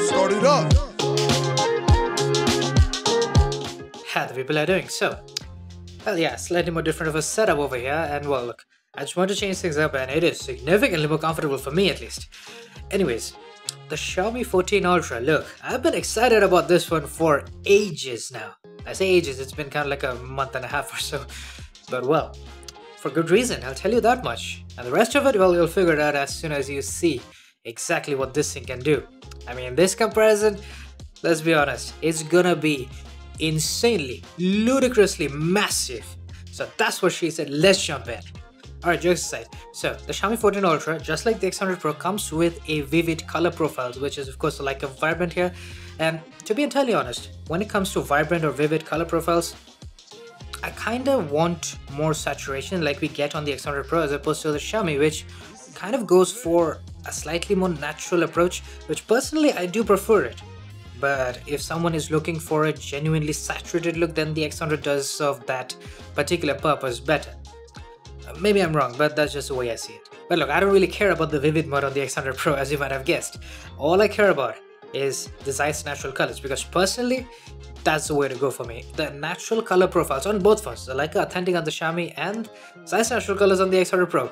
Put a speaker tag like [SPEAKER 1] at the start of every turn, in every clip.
[SPEAKER 1] Start it up.
[SPEAKER 2] How the people are doing. So, well, yeah, slightly more different of a setup over here, and well, look, I just want to change things up, and it is significantly more comfortable for me at least. Anyways, the Xiaomi 14 Ultra. Look, I've been excited about this one for ages now. I say ages, it's been kind of like a month and a half or so. But well, for good reason, I'll tell you that much. And the rest of it, well, you'll figure it out as soon as you see exactly what this thing can do. I mean, this comparison, let's be honest, it's gonna be insanely, ludicrously massive. So that's what she said, let's jump in. Alright, jokes aside. So, the Xiaomi 14 Ultra, just like the X100 Pro, comes with a vivid color profiles, which is of course Leica vibrant here. And to be entirely honest, when it comes to vibrant or vivid color profiles, I kinda want more saturation like we get on the X100 Pro as opposed to the Xiaomi, which kind of goes for a slightly more natural approach, which personally I do prefer it. But if someone is looking for a genuinely saturated look, then the X100 does serve that particular purpose better. Uh, maybe I'm wrong, but that's just the way I see it. But look, I don't really care about the vivid mode on the X100 Pro as you might have guessed. All I care about is the Zeiss natural colors because personally, that's the way to go for me. The natural color profiles on both phones, the Leica Authentic on the Xiaomi and Zeiss natural colors on the X100 Pro.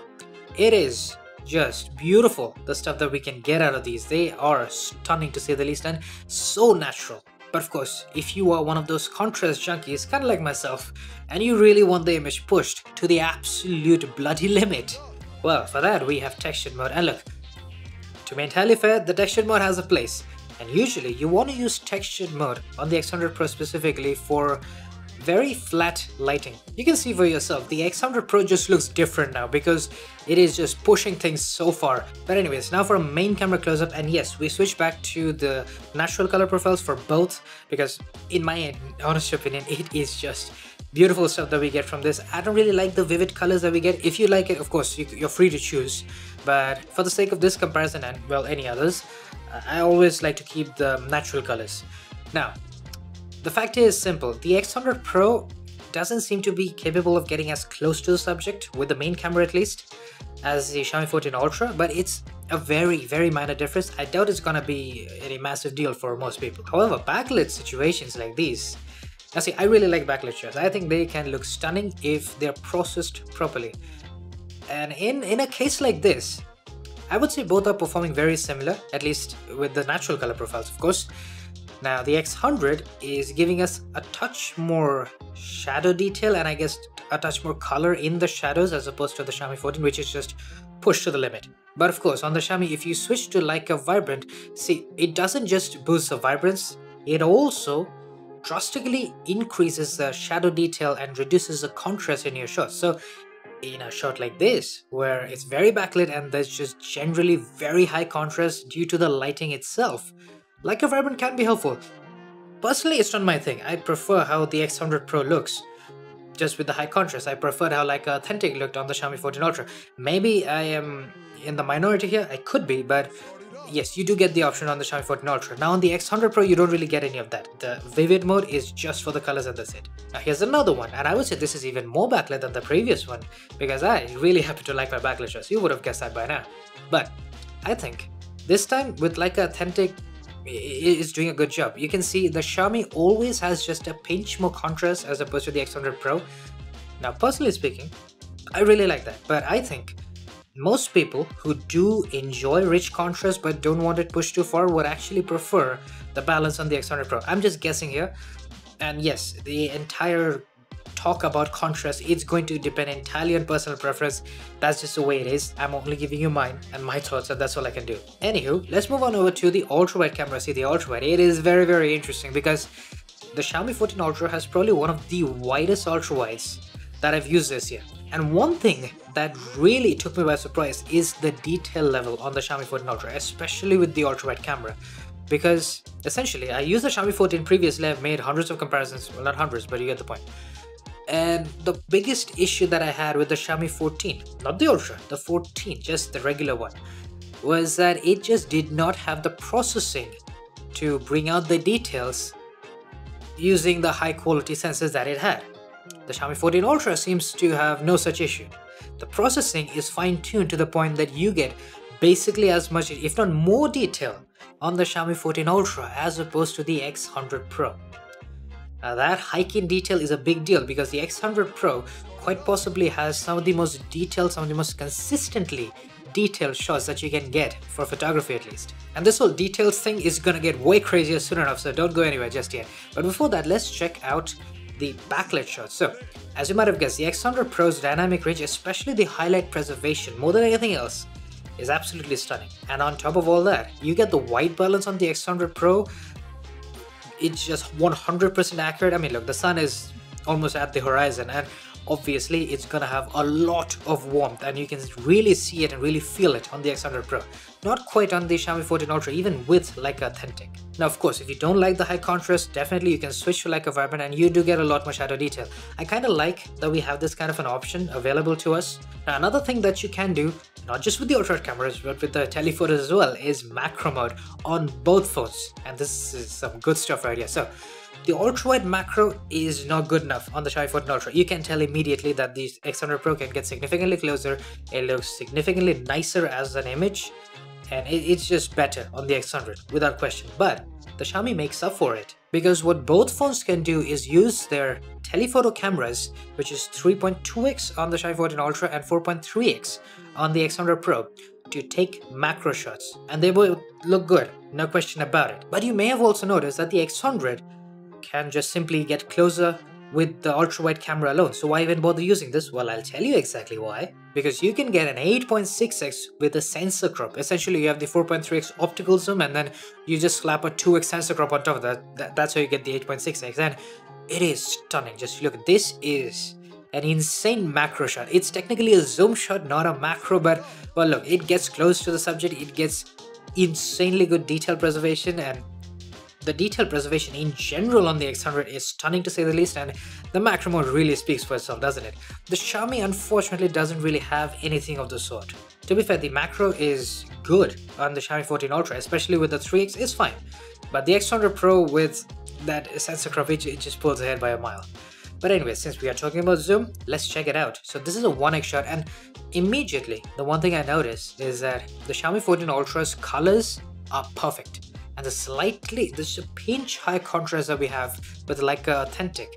[SPEAKER 2] It is just beautiful the stuff that we can get out of these. They are stunning to say the least and so natural. But of course, if you are one of those contrast junkies, kind of like myself, and you really want the image pushed to the absolute bloody limit, well, for that we have textured mode. And look, to be entirely fair, the textured mode has a place. And usually you want to use textured mode on the X100 Pro specifically for very flat lighting. You can see for yourself, the X100 Pro just looks different now because it is just pushing things so far. But anyways, now for a main camera close-up and yes, we switch back to the natural color profiles for both because in my honest opinion, it is just beautiful stuff that we get from this. I don't really like the vivid colors that we get. If you like it, of course, you, are free to choose. But for the sake of this comparison and well, any others, I always like to keep the natural colors. Now, the fact is simple, the X100 Pro doesn't seem to be capable of getting as close to the subject, with the main camera at least, as the Xiaomi 14 Ultra, but it's a very, very minor difference. I doubt it's gonna be any massive deal for most people. However, backlit situations like these, now see, I really like backlit shots. I think they can look stunning if they're processed properly. And in, in a case like this, I would say both are performing very similar, at least with the natural color profiles, of course. Now the X100 is giving us a touch more shadow detail and I guess a touch more color in the shadows as opposed to the Xiaomi 14 which is just pushed to the limit. But of course on the Xiaomi if you switch to Leica Vibrant, see it doesn't just boost the vibrance, it also drastically increases the shadow detail and reduces the contrast in your shot. So in a shot like this, where it's very backlit and there's just generally very high contrast due to the lighting itself, Leica Vibrant can be helpful. Personally, it's not my thing. I prefer how the X100 Pro looks. Just with the high contrast, I preferred how Leica Authentic looked on the Xiaomi 14 Ultra. Maybe I am in the minority here, I could be, but yes, you do get the option on the Xiaomi 14 Ultra. Now on the X100 Pro, you don't really get any of that. The Vivid mode is just for the colors and that's it. Now here's another one, and I would say this is even more backlit than the previous one, because I really happen to like my backlit shots. You would have guessed that by now. But I think this time with Leica Authentic is doing a good job. You can see the Xiaomi always has just a pinch more contrast as opposed to the X100 Pro. Now, personally speaking, I really like that, but I think most people who do enjoy rich contrast but don't want it pushed too far would actually prefer the balance on the X100 Pro. I'm just guessing here. And yes, the entire talk about contrast, it's going to depend entirely on personal preference. That's just the way it is. I'm only giving you mine and my thoughts and that's all I can do. Anywho, let's move on over to the ultra wide camera. See the ultra wide, it is very, very interesting because the Xiaomi 14 Ultra has probably one of the widest ultra wides that I've used this year. And one thing that really took me by surprise is the detail level on the Xiaomi 14 Ultra, especially with the ultra wide camera. Because essentially, I used the Xiaomi 14 previously, I've made hundreds of comparisons, well not hundreds, but you get the point. And the biggest issue that I had with the Xiaomi 14, not the Ultra, the 14, just the regular one, was that it just did not have the processing to bring out the details using the high quality sensors that it had. The Xiaomi 14 Ultra seems to have no such issue. The processing is fine tuned to the point that you get basically as much, if not more detail on the Xiaomi 14 Ultra as opposed to the X100 Pro. Now that hike in detail is a big deal because the X100 Pro quite possibly has some of the most detailed, some of the most consistently detailed shots that you can get for photography at least. And this whole details thing is gonna get way crazier soon enough, so don't go anywhere just yet. But before that, let's check out the backlit shots. So, as you might have guessed, the X100 Pro's dynamic range, especially the highlight preservation, more than anything else, is absolutely stunning. And on top of all that, you get the white balance on the X100 Pro. It's just 100% accurate. I mean, look, the sun is almost at the horizon and obviously it's gonna have a lot of warmth and you can really see it and really feel it on the X100 Pro. Not quite on the Xiaomi 14 Ultra even with Leica Authentic. Now of course if you don't like the high contrast definitely you can switch to Leica Vibrant and you do get a lot more shadow detail. I kinda like that we have this kind of an option available to us. Now another thing that you can do not just with the ultra cameras but with the telephotos as well is macro mode on both phones and this is some good stuff right here. So the ultra-wide macro is not good enough on the Xiaomi 14 Ultra. You can tell immediately that the X100 Pro can get significantly closer, it looks significantly nicer as an image, and it's just better on the X100 without question. But the Xiaomi makes up for it because what both phones can do is use their telephoto cameras, which is 3.2x on the Xiaomi 14 Ultra and 4.3x on the X100 Pro, to take macro shots, and they will look good, no question about it. But you may have also noticed that the X100 can just simply get closer with the ultra wide camera alone. So why even bother using this? Well, I'll tell you exactly why. Because you can get an 8.6x with a sensor crop. Essentially, you have the 4.3x optical zoom and then you just slap a 2x sensor crop on top of that. that that's how you get the 8.6x. And it is stunning. Just look, this is an insane macro shot. It's technically a zoom shot, not a macro, but well, look, it gets close to the subject. It gets insanely good detail preservation and the detail preservation in general on the X100 is stunning to say the least and the macro mode really speaks for itself, doesn't it? The Xiaomi unfortunately doesn't really have anything of the sort. To be fair, the macro is good on the Xiaomi 14 Ultra, especially with the 3X, it's fine. But the X100 Pro with that sensor crop, it, it just pulls ahead by a mile. But anyway, since we are talking about zoom, let's check it out. So this is a 1x shot and immediately the one thing I noticed is that the Xiaomi 14 Ultra's colors are perfect and the slightly, a pinch high contrast that we have with uh, Leica Authentic.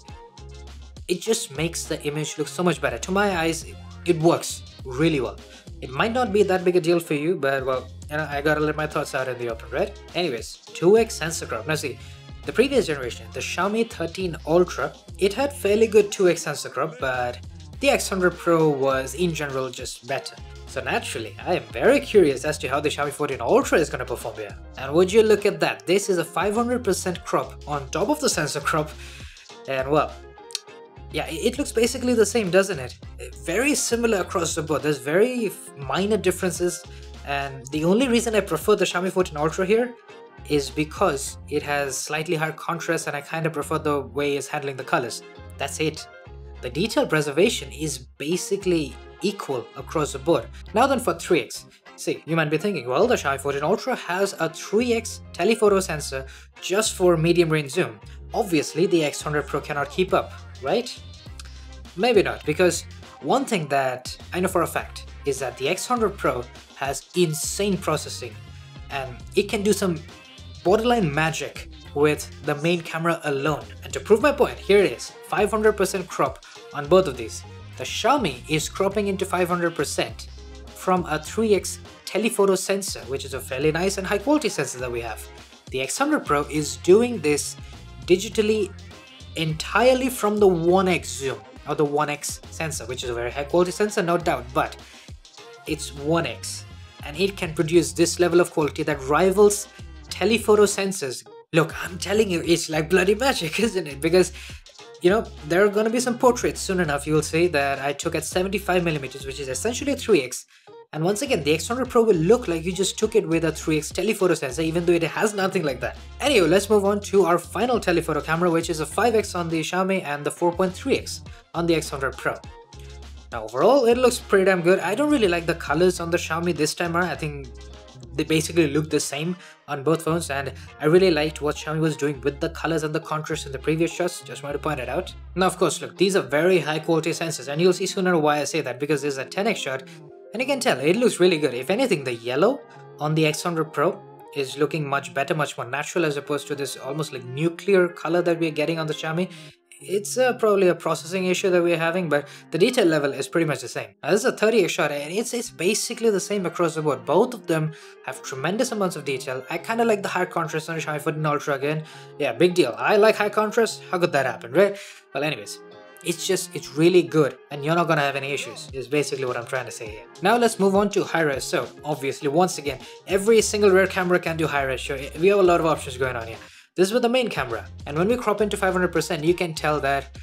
[SPEAKER 2] It just makes the image look so much better. To my eyes, it works really well. It might not be that big a deal for you, but well, you know, I gotta let my thoughts out in the open, right? Anyways, 2x sensor crop. Now see, the previous generation, the Xiaomi 13 Ultra, it had fairly good 2x sensor crop, but the X100 Pro was in general just better. So naturally, I am very curious as to how the Xiaomi 14 Ultra is going to perform here. And would you look at that, this is a 500% crop on top of the sensor crop, and well, yeah, it looks basically the same, doesn't it? Very similar across the board, there's very minor differences, and the only reason I prefer the Xiaomi 14 Ultra here is because it has slightly higher contrast and I kind of prefer the way it's handling the colors. That's it. The detail preservation is basically equal across the board. Now then for 3x. See, you might be thinking, well, the Xiaomi 14 Ultra has a 3x telephoto sensor just for medium range zoom. Obviously, the X100 Pro cannot keep up, right? Maybe not, because one thing that I know for a fact is that the X100 Pro has insane processing and it can do some borderline magic with the main camera alone. And to prove my point, here it is, 500% crop on both of these. The Xiaomi is cropping into 500% from a 3x telephoto sensor, which is a fairly nice and high quality sensor that we have. The X100 Pro is doing this digitally entirely from the 1x zoom or the 1x sensor, which is a very high quality sensor, no doubt, but it's 1x and it can produce this level of quality that rivals telephoto sensors. Look, I'm telling you, it's like bloody magic, isn't it? Because you know, there are gonna be some portraits soon enough you'll see that I took at 75mm which is essentially a 3x and once again the X100 Pro will look like you just took it with a 3x telephoto sensor even though it has nothing like that. Anyway, let's move on to our final telephoto camera which is a 5x on the Xiaomi and the 4.3x on the X100 Pro. Now overall it looks pretty damn good. I don't really like the colors on the Xiaomi this time around. I think they basically look the same on both phones and I really liked what Xiaomi was doing with the colors and the contrast in the previous shots, just wanted to point it out. Now of course look, these are very high quality sensors and you'll see sooner why I say that because this is a 10x shot and you can tell it looks really good. If anything the yellow on the X100 Pro is looking much better, much more natural as opposed to this almost like nuclear color that we're getting on the Xiaomi it's uh, probably a processing issue that we're having, but the detail level is pretty much the same. Now, this is a 30x shot and it's, it's basically the same across the board. Both of them have tremendous amounts of detail. I kind of like the high contrast on the 14 Ultra again. Yeah, big deal. I like high contrast. How could that happen, right? Well, anyways, it's just it's really good and you're not gonna have any issues is basically what i'm trying to say here now let's move on to high res so obviously once again every single rear camera can do high res so we have a lot of options going on here this is with the main camera. And when we crop into 500%, you can tell that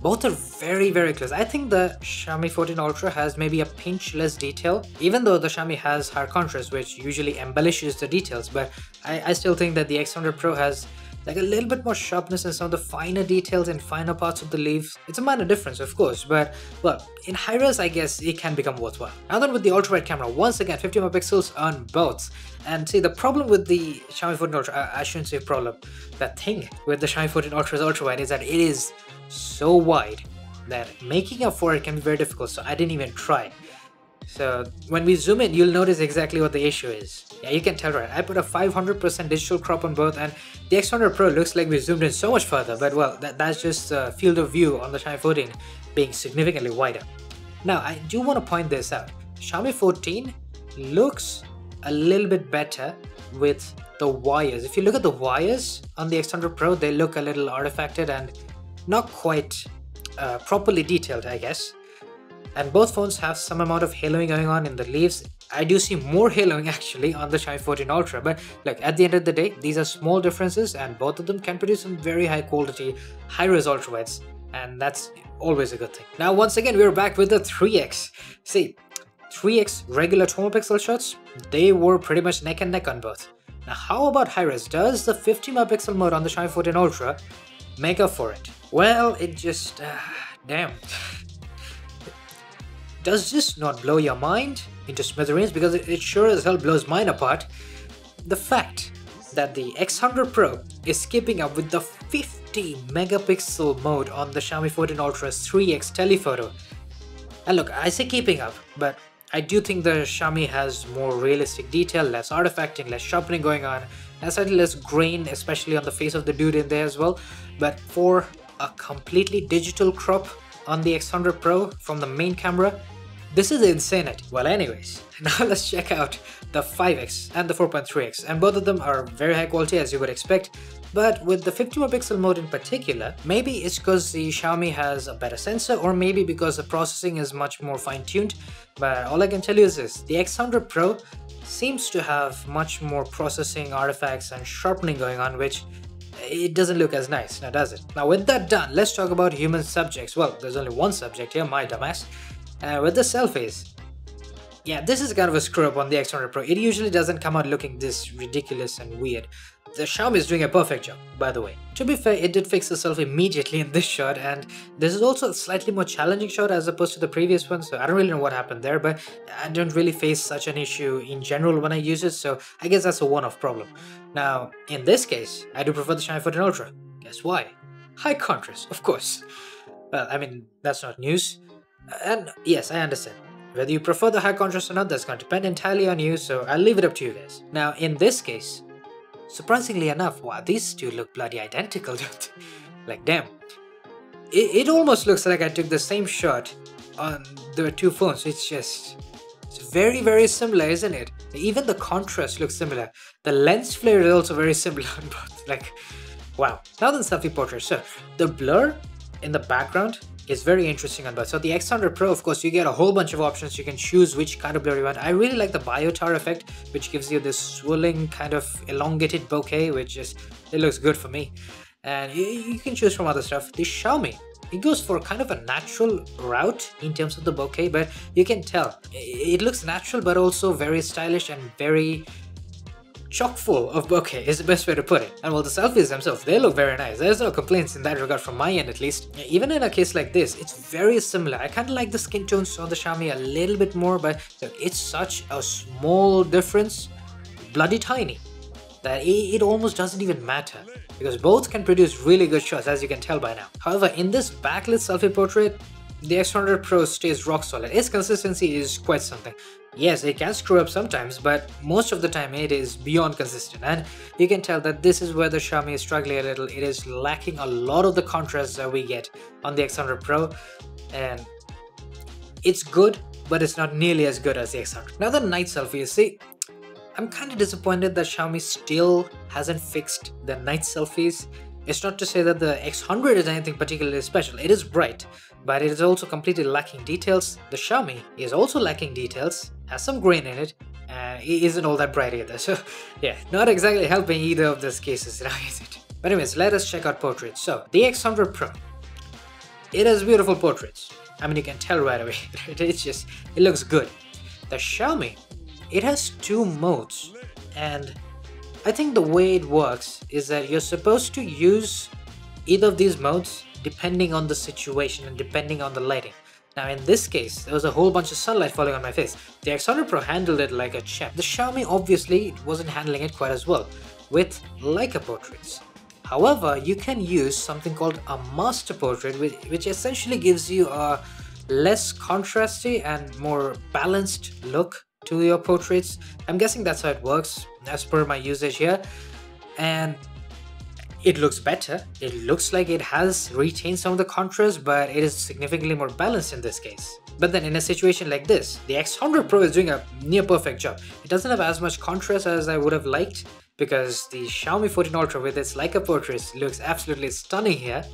[SPEAKER 2] both are very very close. I think the Xiaomi 14 Ultra has maybe a pinch less detail, even though the Xiaomi has higher contrast, which usually embellishes the details, but I, I still think that the X100 Pro has like a little bit more sharpness in some of the finer details and finer parts of the leaves. It's a minor difference, of course, but well, in high res, I guess it can become worthwhile. Now then with the ultra wide camera, once again, 50 megapixels on both. And see, the problem with the Xiaomi 14 Ultra, I, I shouldn't say problem, that thing with the Xiaomi 14 Ultra's ultra wide is that it is so wide that making up for it can be very difficult, so I didn't even try. So when we zoom in, you'll notice exactly what the issue is. Yeah, you can tell right. I put a 500% digital crop on both and the X100 Pro looks like we zoomed in so much further, but well, that, that's just a field of view on the Xiaomi 14 being significantly wider. Now, I do want to point this out. Xiaomi 14 looks a little bit better with the wires. If you look at the wires on the X100 Pro, they look a little artifacted and not quite uh, properly detailed, I guess and both phones have some amount of haloing going on in the leaves. I do see more haloing actually on the Xiaomi 14 Ultra, but look, at the end of the day, these are small differences and both of them can produce some very high quality, high res ultrawides, and that's always a good thing. Now, once again, we're back with the 3X. See, 3X regular 12 megapixel shots, they were pretty much neck and neck on both. Now, how about high res? Does the 50 megapixel mode on the Xiaomi 14 Ultra make up for it? Well, it just, uh, damn. Does this not blow your mind into smithereens? Because it sure as hell blows mine apart. The fact that the X100 Pro is keeping up with the 50 megapixel mode on the Xiaomi 14 Ultra's 3x telephoto. And look, I say keeping up, but I do think the Xiaomi has more realistic detail, less artifacting, less sharpening going on, and slightly less grain, especially on the face of the dude in there as well. But for a completely digital crop on the X100 Pro from the main camera, this is insanity. Well anyways, now let's check out the 5x and the 4.3x and both of them are very high quality as you would expect but with the 50 megapixel mode in particular, maybe it's because the Xiaomi has a better sensor or maybe because the processing is much more fine-tuned but all I can tell you is this, the X100 Pro seems to have much more processing artifacts and sharpening going on which it doesn't look as nice, now does it? Now with that done, let's talk about human subjects. Well, there's only one subject here, my dumbass. Uh, with the selfies, yeah, this is kind of a screw up on the X100 Pro. It usually doesn't come out looking this ridiculous and weird. The Xiaomi is doing a perfect job, by the way. To be fair, it did fix itself immediately in this shot, and this is also a slightly more challenging shot as opposed to the previous one, so I don't really know what happened there, but I don't really face such an issue in general when I use it, so I guess that's a one-off problem. Now, in this case, I do prefer the Xiaomi 14 Ultra. Guess why? High contrast, of course. Well, I mean, that's not news. And yes, I understand. Whether you prefer the high contrast or not, that's going to depend entirely on you, so I'll leave it up to you guys. Now, in this case, surprisingly enough, wow, these two look bloody identical, don't they? Like, damn. It, it almost looks like I took the same shot on the two phones. It's just... It's very, very similar, isn't it? Even the contrast looks similar. The lens flare is also very similar on both. Like, wow. Now then selfie portrait. So, the blur in the background is very interesting on both. So the X100 Pro, of course, you get a whole bunch of options. You can choose which kind of blur you want. I really like the biotar effect, which gives you this swirling kind of elongated bokeh, which is, it looks good for me. And you, you can choose from other stuff. The Xiaomi, it goes for kind of a natural route in terms of the bokeh, but you can tell it looks natural, but also very stylish and very chock full of bokeh is the best way to put it. And while the selfies themselves, they look very nice. There's no complaints in that regard from my end at least. Even in a case like this, it's very similar. I kind of like the skin tones on the Xiaomi a little bit more, but it's such a small difference bloody tiny that it almost doesn't even matter because both can produce really good shots as you can tell by now. However, in this backlit selfie portrait, the X100 Pro stays rock solid. Its consistency is quite something. Yes, it can screw up sometimes, but most of the time it is beyond consistent and you can tell that this is where the Xiaomi is struggling a little. It is lacking a lot of the contrast that we get on the X100 Pro and it's good, but it's not nearly as good as the X100. Now the night selfie, you see, I'm kind of disappointed that Xiaomi still hasn't fixed the night selfies. It's not to say that the X100 is anything particularly special, it is bright, but it is also completely lacking details. The Xiaomi is also lacking details, has some grain in it, uh, it isn't all that bright either, so yeah, not exactly helping either of those cases is it? But anyways, let us check out portraits. So, the X100 Pro, it has beautiful portraits. I mean, you can tell right away, it's just, it looks good. The Xiaomi it has two modes and I think the way it works is that you're supposed to use either of these modes depending on the situation and depending on the lighting. Now in this case, there was a whole bunch of sunlight falling on my face. The X100 Pro handled it like a champ. The Xiaomi obviously wasn't handling it quite as well, with Leica portraits. However, you can use something called a master portrait which essentially gives you a less contrasty and more balanced look to your portraits. I'm guessing that's how it works as per my usage here. And it looks better. It looks like it has retained some of the contrast, but it is significantly more balanced in this case. But then in a situation like this, the X100 Pro is doing a near perfect job. It doesn't have as much contrast as I would have liked because the Xiaomi 14 Ultra with its Leica portraits looks absolutely stunning here.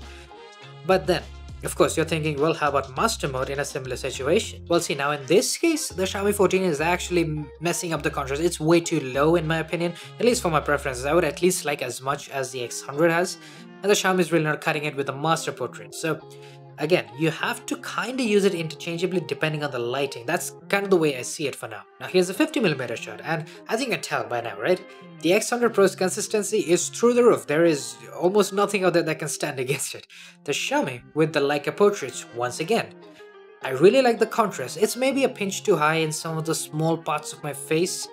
[SPEAKER 2] But then of course, you're thinking, well, how about master mode in a similar situation? Well, see, now in this case, the Xiaomi 14 is actually messing up the contrast. It's way too low in my opinion, at least for my preferences. I would at least like as much as the X100 has, and the Xiaomi is really not cutting it with the master portrait. So Again, you have to kind of use it interchangeably depending on the lighting. That's kind of the way I see it for now. Now here's a 50mm shot and as you can tell by now, right? The X100 Pro's consistency is through the roof. There is almost nothing out there that can stand against it. The Xiaomi with the Leica portraits once again. I really like the contrast. It's maybe a pinch too high in some of the small parts of my face,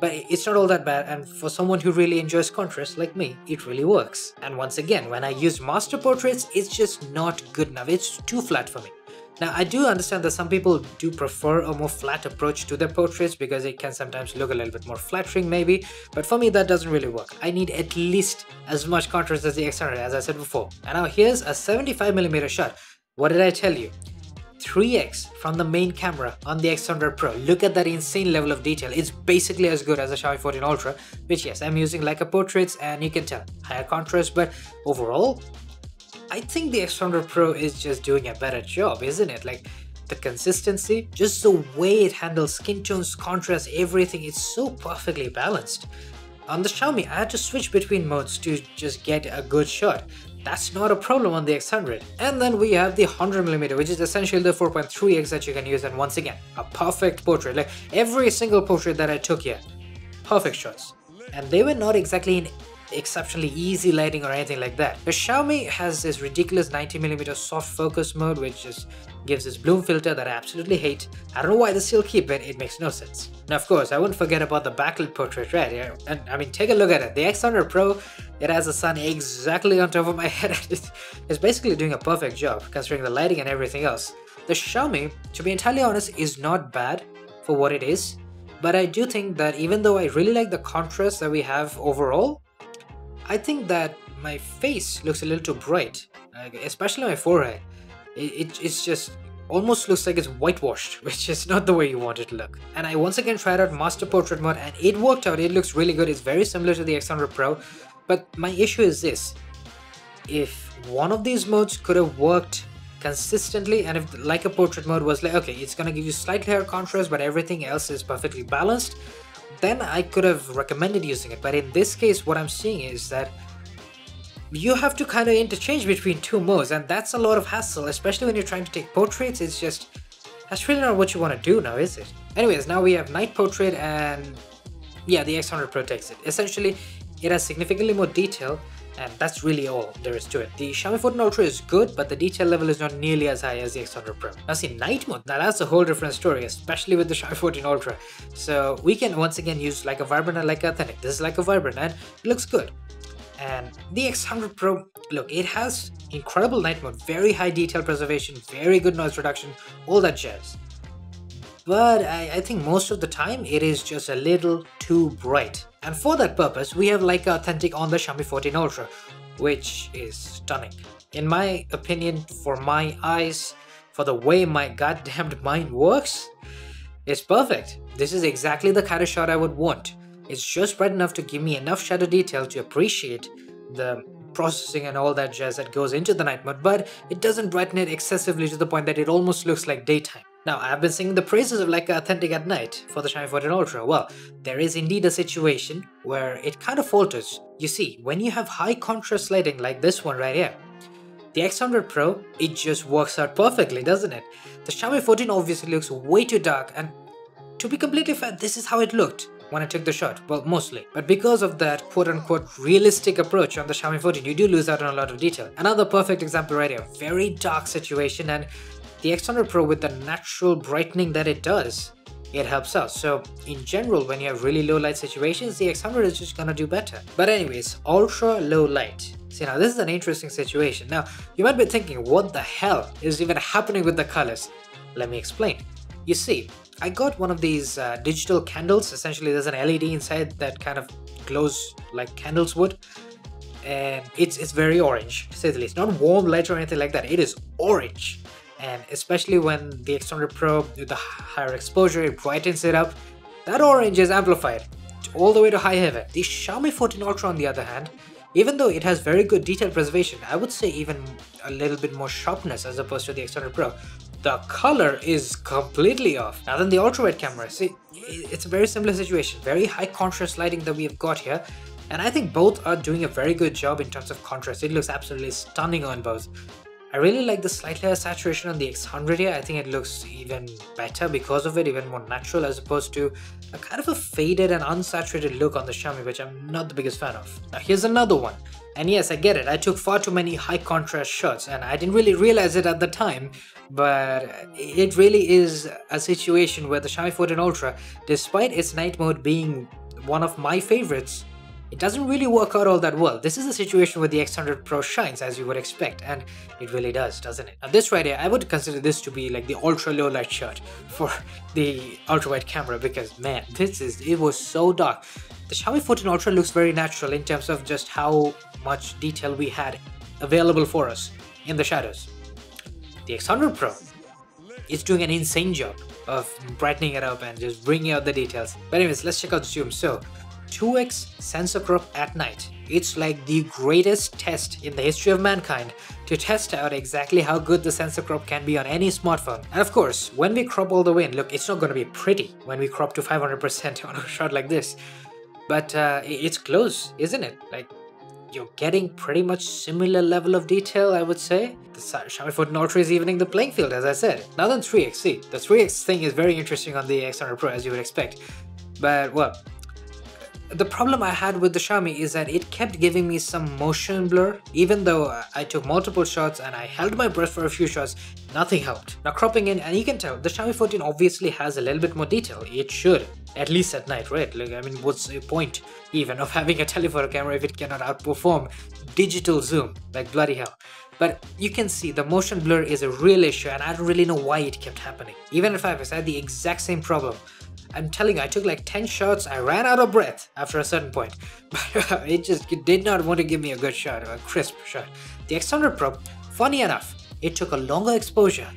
[SPEAKER 2] but it's not all that bad and for someone who really enjoys contrast like me, it really works. And once again, when I use master portraits, it's just not good enough, it's too flat for me. Now I do understand that some people do prefer a more flat approach to their portraits because it can sometimes look a little bit more flattering maybe, but for me that doesn't really work. I need at least as much contrast as the X100 as I said before. And now here's a 75mm shot. What did I tell you? 3x from the main camera on the X100 Pro. Look at that insane level of detail. It's basically as good as the Xiaomi 14 Ultra, which yes, I'm using Leica portraits and you can tell, higher contrast, but overall, I think the X100 Pro is just doing a better job, isn't it? Like, the consistency, just the way it handles skin tones, contrast, everything, it's so perfectly balanced. On the Xiaomi, I had to switch between modes to just get a good shot. That's not a problem on the X100. And then we have the 100mm, which is essentially the 4.3x that you can use and once again, a perfect portrait. Like every single portrait that I took here, perfect shots. And they were not exactly in exceptionally easy lighting or anything like that. The Xiaomi has this ridiculous 90mm soft focus mode which just gives this bloom filter that I absolutely hate. I don't know why they still keep it, it makes no sense. Now of course, I wouldn't forget about the backlit portrait, right? Here. And I mean, take a look at it. The X100 Pro, it has the sun exactly on top of my head. it's basically doing a perfect job considering the lighting and everything else. The Xiaomi, to be entirely honest, is not bad for what it is. But I do think that even though I really like the contrast that we have overall, I think that my face looks a little too bright, especially my forehead. It, it, it's just almost looks like it's whitewashed, which is not the way you want it to look. And I once again tried out Master Portrait mode and it worked out, it looks really good, it's very similar to the X100 Pro, but my issue is this, if one of these modes could have worked consistently and if Leica portrait mode was like okay it's gonna give you slightly higher contrast but everything else is perfectly balanced then I could have recommended using it. But in this case, what I'm seeing is that you have to kind of interchange between two modes, and that's a lot of hassle, especially when you're trying to take portraits. It's just, that's really not what you want to do now, is it? Anyways, now we have night portrait, and yeah, the X100 Pro takes it. Essentially, it has significantly more detail, and that's really all there is to it. The Xiaomi 14 Ultra is good, but the detail level is not nearly as high as the X100 Pro. Now see, night mode, now that's a whole different story, especially with the Xiaomi 14 Ultra. So we can once again use Leica Vibrant and Leica Authentic. This is Leica Vibrant and it looks good. And the X100 Pro, look, it has incredible night mode, very high detail preservation, very good noise reduction, all that jazz. But I, I think most of the time it is just a little too bright. And for that purpose, we have Leica Authentic on the Xiaomi 14 Ultra, which is stunning. In my opinion, for my eyes, for the way my goddamned mind works, it's perfect. This is exactly the kind of shot I would want. It's just bright enough to give me enough shadow detail to appreciate the processing and all that jazz that goes into the night mode, but it doesn't brighten it excessively to the point that it almost looks like daytime. Now, I've been singing the praises of Leica Authentic at night for the Xiaomi 14 Ultra. Well, there is indeed a situation where it kind of falters. You see, when you have high contrast lighting like this one right here, the X100 Pro, it just works out perfectly, doesn't it? The Xiaomi 14 obviously looks way too dark and to be completely fair, this is how it looked when I took the shot, well mostly. But because of that quote-unquote realistic approach on the Xiaomi 14, you do lose out on a lot of detail. Another perfect example right here, very dark situation and the X100 Pro with the natural brightening that it does, it helps out. So in general, when you have really low light situations, the X100 is just gonna do better. But anyways, ultra low light. See now this is an interesting situation. Now you might be thinking what the hell is even happening with the colors? Let me explain. You see, I got one of these uh, digital candles. Essentially, there's an LED inside that kind of glows like candles would. And it's, it's very orange, to say the least. Not warm light or anything like that. It is orange. And especially when the X100 Pro, with the higher exposure, it brightens it up. That orange is amplified all the way to high heaven. The Xiaomi 14 Ultra, on the other hand, even though it has very good detail preservation, I would say even a little bit more sharpness as opposed to the X100 Pro, the color is completely off. Now then the ultrawide camera, see, it's a very similar situation, very high contrast lighting that we have got here, and I think both are doing a very good job in terms of contrast. It looks absolutely stunning on both. I really like the slightly higher saturation on the X100 here. I think it looks even better because of it, even more natural as opposed to a kind of a faded and unsaturated look on the Xiaomi, which I'm not the biggest fan of. Now here's another one. And yes, I get it, I took far too many high contrast shots and I didn't really realize it at the time, but it really is a situation where the Xiaomi 14 Ultra, despite its night mode being one of my favorites, it doesn't really work out all that well. This is a situation where the X100 Pro shines as you would expect and it really does, doesn't it? Now this right here, I would consider this to be like the ultra low light shot for the ultra wide camera because man, this is, it was so dark. The Xiaomi 14 Ultra looks very natural in terms of just how much detail we had available for us in the shadows. The X100 Pro is doing an insane job of brightening it up and just bringing out the details. But anyways, let's check out the zoom. So 2x sensor crop at night. It's like the greatest test in the history of mankind to test out exactly how good the sensor crop can be on any smartphone. And of course, when we crop all the way in, look, it's not going to be pretty when we crop to 500% on a shot like this. But uh, it's close, isn't it? Like, you're getting pretty much similar level of detail, I would say. The Xiaomi 14 Ultra is evening the playing field, as I said. Now than 3x, see, the 3x thing is very interesting on the X100 Pro, as you would expect. But, well, the problem I had with the Xiaomi is that it kept giving me some motion blur. Even though uh, I took multiple shots and I held my breath for a few shots, nothing helped. Now cropping in, and you can tell, the Xiaomi 14 obviously has a little bit more detail. It should, at least at night, right? Like, I mean, what's the point even of having a telephoto camera if it cannot outperform digital zoom? Like bloody hell. But you can see the motion blur is a real issue and I don't really know why it kept happening. Even if I had the exact same problem. I'm telling you, I took like 10 shots, I ran out of breath after a certain point. But uh, it just it did not want to give me a good shot, a crisp shot. The X100 Pro, funny enough, it took a longer exposure,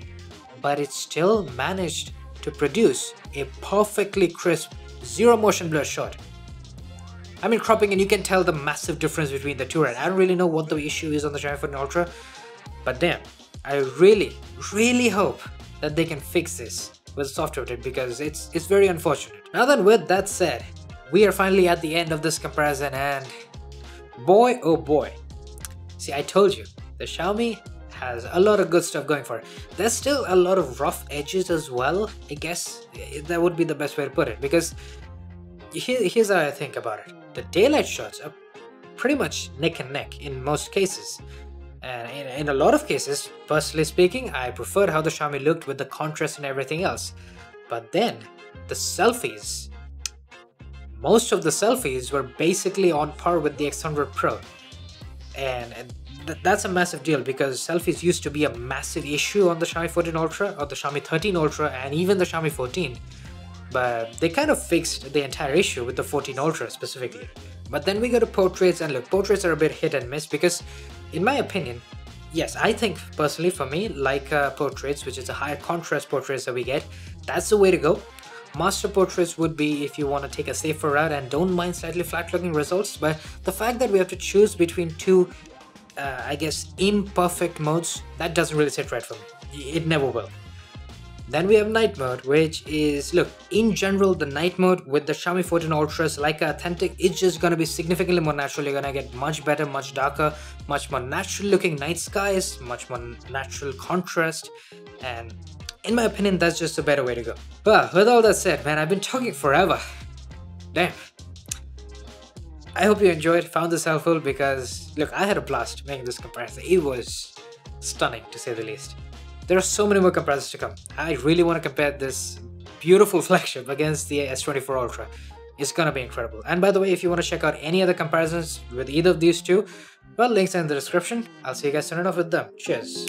[SPEAKER 2] but it still managed to produce a perfectly crisp, zero motion blur shot. I mean cropping and you can tell the massive difference between the two, right? I don't really know what the issue is on the Xiaomi 14 Ultra, but damn, I really, really hope that they can fix this with software update because it's it's very unfortunate. Now then with that said, we are finally at the end of this comparison and boy oh boy. See I told you, the Xiaomi has a lot of good stuff going for it. There's still a lot of rough edges as well, I guess that would be the best way to put it because here, here's how I think about it. The daylight shots are pretty much neck and neck in most cases. And in, in a lot of cases, personally speaking, I preferred how the Xiaomi looked with the contrast and everything else. But then, the selfies. Most of the selfies were basically on par with the X100 Pro. And, and th that's a massive deal because selfies used to be a massive issue on the Xiaomi 14 Ultra or the Xiaomi 13 Ultra and even the Xiaomi 14 but they kind of fixed the entire issue with the 14 Ultra specifically. But then we go to portraits and look, portraits are a bit hit and miss because in my opinion, yes, I think personally for me, like uh, portraits, which is a higher contrast portraits that we get, that's the way to go. Master portraits would be if you want to take a safer route and don't mind slightly flat looking results, but the fact that we have to choose between two, uh, I guess, imperfect modes, that doesn't really sit right for me. It never will. Then we have night mode, which is, look, in general, the night mode with the Xiaomi 14 Ultras, Leica Authentic, it's just gonna be significantly more natural. You're gonna get much better, much darker, much more natural looking night skies, much more natural contrast, and in my opinion, that's just a better way to go. But with all that said, man, I've been talking forever. Damn. I hope you enjoyed, found this helpful because, look, I had a blast making this comparison. It was stunning, to say the least. There are so many more comparisons to come. I really want to compare this beautiful flagship against the S24 Ultra. It's gonna be incredible. And by the way, if you want to check out any other comparisons with either of these two, well, links are in the description. I'll see you guys soon enough with them. Cheers.